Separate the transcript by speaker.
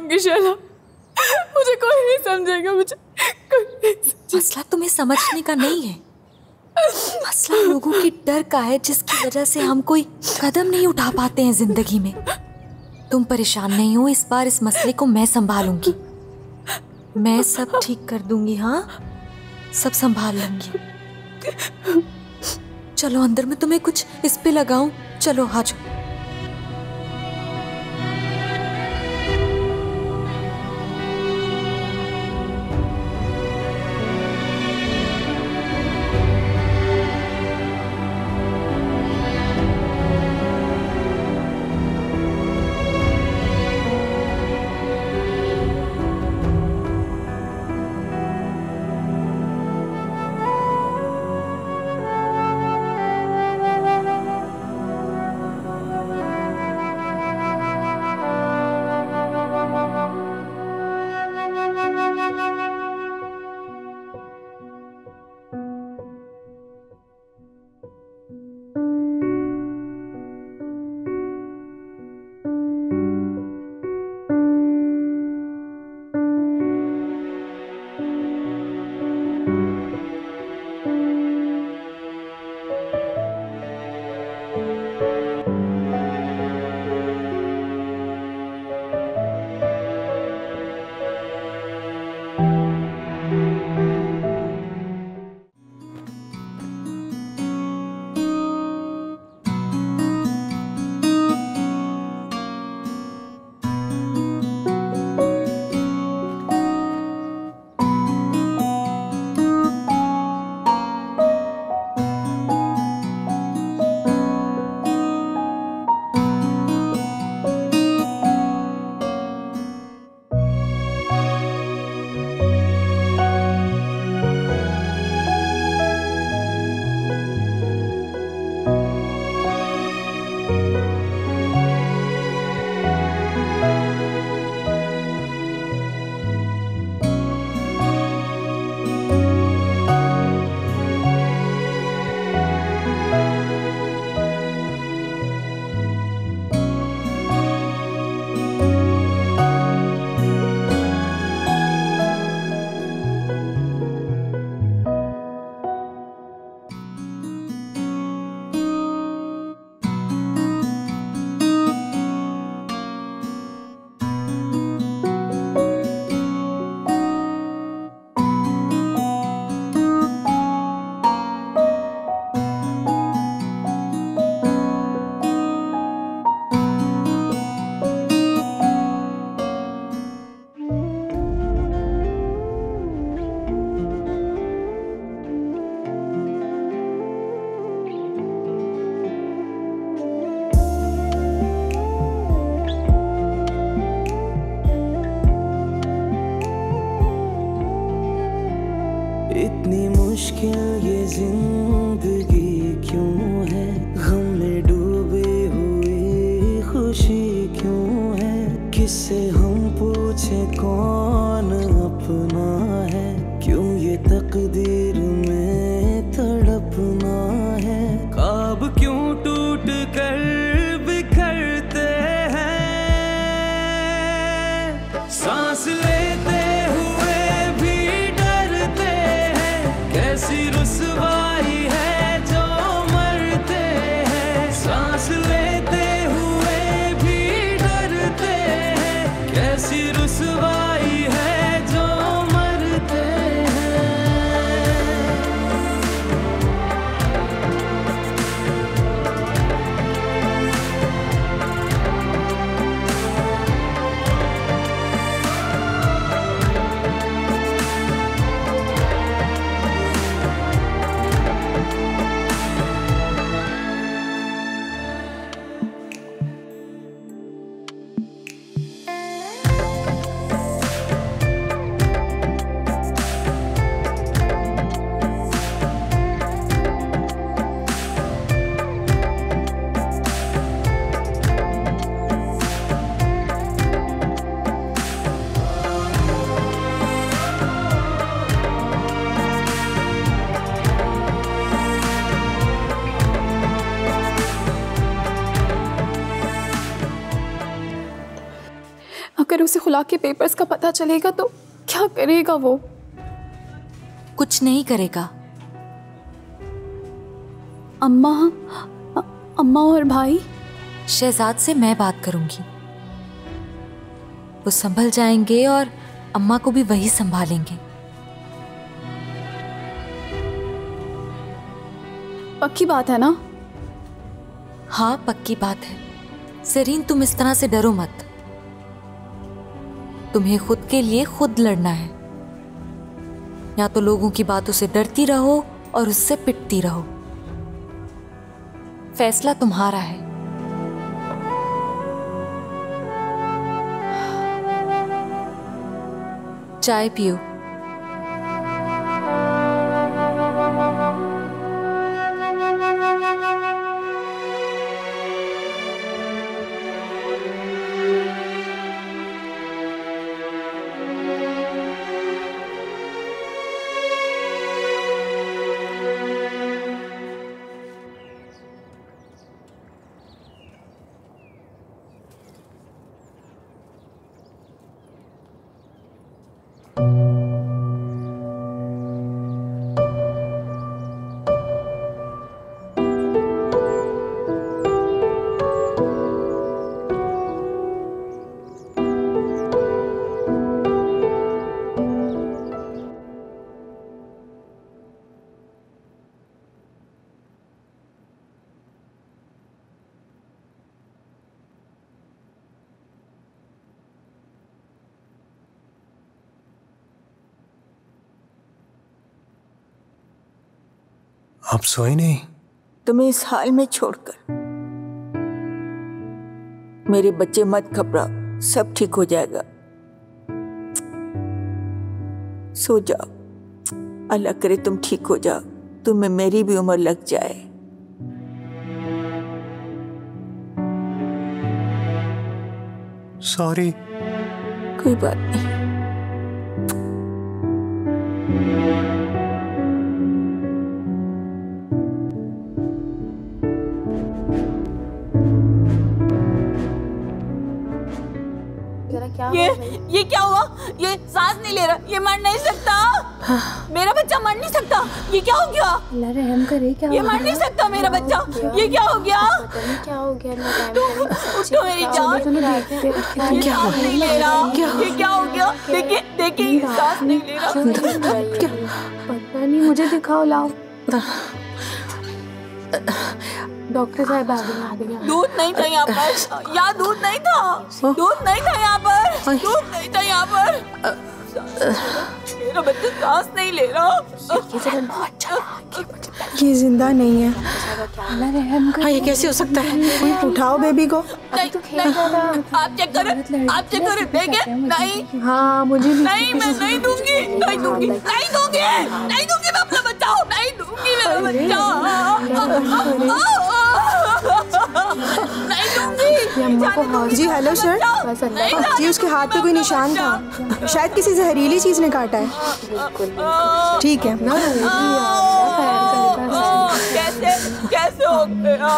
Speaker 1: जाऊँगी शैला। मुझे कोई नहीं समझेगा, मुझे।
Speaker 2: मसला तुम्हें समझने का नहीं है। मसला लोगों की डर का है, जिसकी वजह से हम कोई कदम नहीं उठा पाते हैं ज़िंदगी में। तुम परेशान नहीं हो, इस बार इस मसले को मैं संभालूँगी। मैं सब ठीक कर दूँगी हाँ? सब संभाल लूँगी। चलो, अंदर में तुम्हें कुछ इस पे लगाऊँ। चलो, आ
Speaker 3: खुशी क्यों है? किसे हम पूछे कौन अपना है? कैसी रुसवाई है।
Speaker 1: खुला के पेपर्स का पता चलेगा तो क्या करेगा वो?
Speaker 2: कुछ नहीं करेगा।
Speaker 1: अम्मा अ- अम्मा और भाई?
Speaker 2: शहजाद से मैं बात करूँगी। वो संभल जाएँगे और अम्मा को भी वही संभालेंगे।
Speaker 1: पक्की बात है ना?
Speaker 2: हाँ पक्की बात है। सरीन तुम इस तरह से डरो मत। तुम्हें खुद के लिए खुद लड़ना है। या तो लोगों की बातों से डरती रहो और उससे पिटती रहो। फैसला तुम्हारा है। चाय पियो।
Speaker 4: आप सोए नहीं।
Speaker 5: तुम्हें इस हाल में छोड़कर मेरे बच्चे मत घबराओ सब ठीक हो जाएगा। सो जाओ अल्लाह करे तुम ठीक हो जाओ तुम्हें मेरी भी उम्र लग जाए।
Speaker 4: सॉरी
Speaker 5: कोई बात नहीं।
Speaker 6: ये ये क्या हुआ? ये सांस नहीं ले रहा ये मर नहीं सकता। मेरा बच्चा मर नहीं सकता। ये क्या हो गया?
Speaker 7: अल्लाह रहम करे क्या
Speaker 6: ये मर नहीं सकता मेरा बच्चा। ये क्या हो गया?
Speaker 7: क्या हो गया अल्लाह रहम करे
Speaker 6: मेरी जान
Speaker 7: चलो
Speaker 6: ये नहीं ले रहा। ये क्या हो गया? देखिए देखिए सांस नहीं ले रहा।
Speaker 7: क्या पता नहीं मुझे दिखाओ लाओ। डॉक्टर साहब आ गए आ गए
Speaker 6: दूध नहीं था यहाँ पर। यहाँ दूध नहीं था? दूध नहीं था यहाँ पर। दूध नहीं था यहाँ पर। मेरा बच्चा सांस नहीं ले रहा
Speaker 8: ये ज़िंदा नहीं है।
Speaker 7: अल्लाह रहम करे
Speaker 8: हाँ ये कैसे हो सकता है? उठाओ बेबी को।
Speaker 6: नहीं नहीं आप चेक करें आप चेक करें देखें। नहीं।
Speaker 7: हाँ मुझे
Speaker 6: नहीं मैं नहीं दूँगी नहीं दूँगी नहीं दूँगी नहीं दूँगी मैं अपना बच्चा हूँ। नहीं दूँगी मेरा बच्चा। नहीं दूँगी
Speaker 8: जी हेलो सर जी उसके हाथ पे कोई निशान था शायद किसी जहरीली चीज़ ने काटा है ठीक है
Speaker 6: कैसे कैसे हो गया